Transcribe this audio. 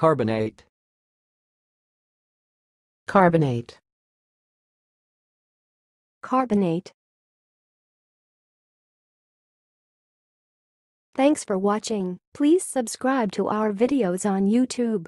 Carbonate. carbonate, Carbonate. Thanks for watching. Please subscribe to our videos on YouTube.